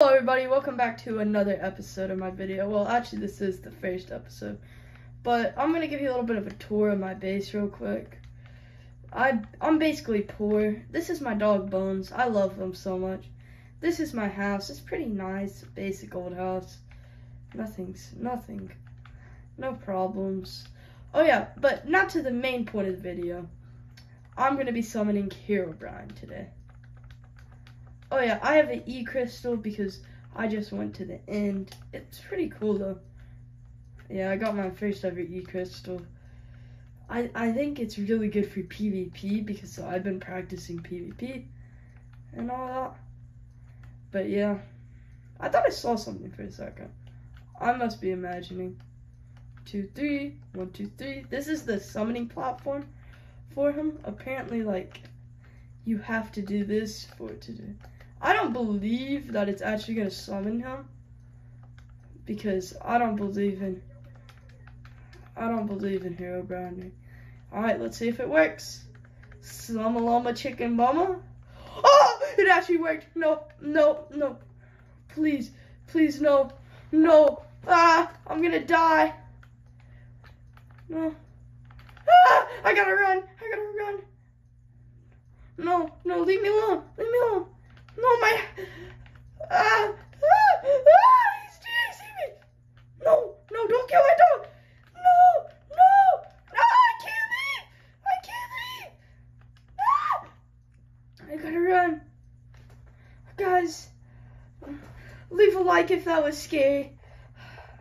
Hello everybody, welcome back to another episode of my video. Well, actually this is the first episode. But I'm going to give you a little bit of a tour of my base real quick. I, I'm basically poor. This is my dog Bones. I love him so much. This is my house. It's pretty nice, basic old house. Nothing's, nothing. No problems. Oh yeah, but not to the main point of the video. I'm going to be summoning Herobrine today. Oh yeah, I have an E crystal because I just went to the end. It's pretty cool though. Yeah, I got my first ever E crystal. I I think it's really good for PvP because I've been practicing PvP and all that. But yeah, I thought I saw something for a second. I must be imagining. Two, three, one, two, three. This is the summoning platform for him. Apparently, like, you have to do this for it to do. I don't believe that it's actually going to summon him. Because I don't believe in... I don't believe in Herobrine. Alright, let's see if it works. Slumma Lama Chicken Mama. Oh! It actually worked. No, no, no. Please, please, no. No. Ah! I'm gonna die. No. Ah! I gotta run. I gotta run. No, no, leave me alone. Leave me alone. No, my. Ah! Ah! Ah! He's chasing me. No, no, don't kill my dog. No, no. Ah! I can't leave. I can't leave. Ah! I gotta run. Guys, leave a like if that was scary.